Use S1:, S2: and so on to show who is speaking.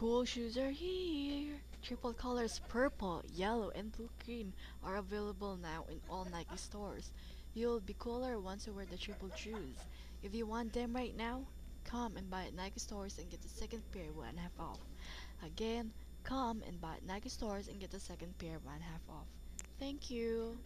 S1: cool shoes are here. Triple colors purple, yellow, and blue green—are available now in all Nike stores. You'll be cooler once you wear the triple shoes. If you want them right now, come and buy at Nike stores and get the second pair one half off. Again, come and buy at Nike stores and get the second pair one half off. Thank you.